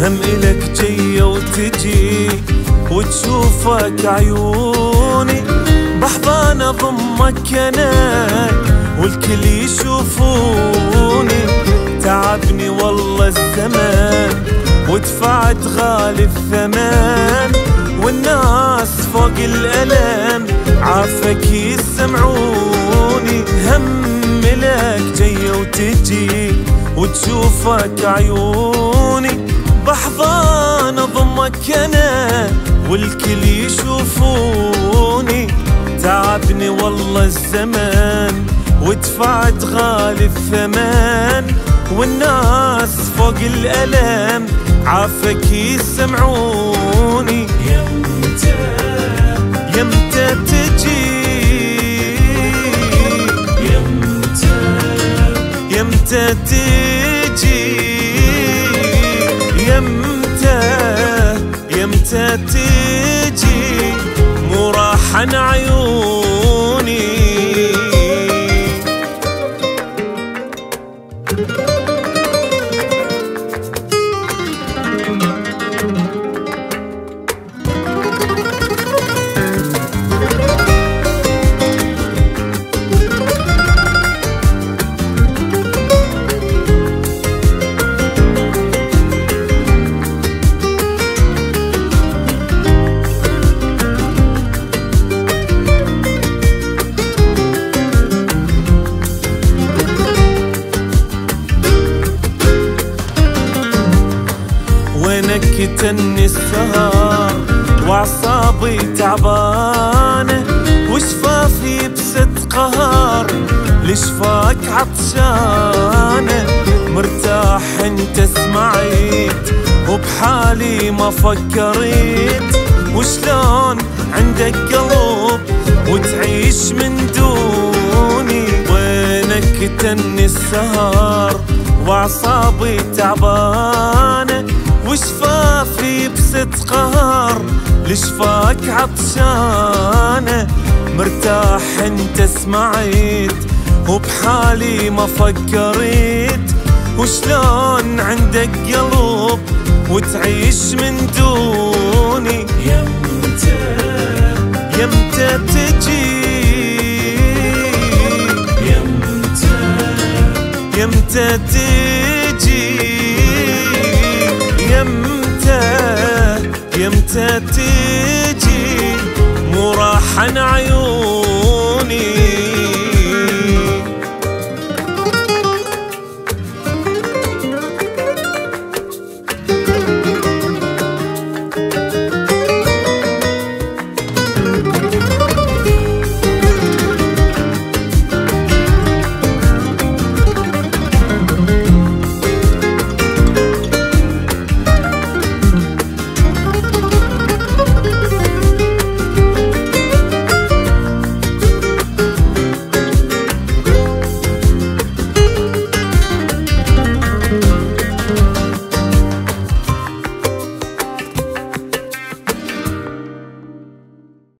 هم إلك جية وتجي وتشوفك عيوني. بحضان أضمك أنا والكل يشوفوني. تعبني والله الزمان ودفعت غالي الثمن والناس فوق الألم عافك يسمعوني. هم لك جاية وتجي وتشوفك عيوني. بحضان اضمك أنا والكل يشوفوني. تعبني والله الزمان ودفعت غالي الثمن والناس فوق الألم عافك يسمعوني. يمتى يمتى تجي؟ يمتى يمتى تجي؟ يمتى تجي مو راح عن عيوني. تني السهر واعصابي تعبانة. وشفافي بست قهر لشفاك عطشانة؟ مرتاح انت سمعيت وبحالي ما فكريت. وشلون عندك قلب وتعيش من دوني؟ وينك تني السهر واعصابي تعبانة. وشفافي بست قهر لشفاك عطشانه مرتاح انت سمعيت وبحالي ما فكريت. وشلون عندك قلب وتعيش من دوني؟ يمتى يمتى تجي؟ يمتى يمتى تجي؟ يمتى يمتى تجي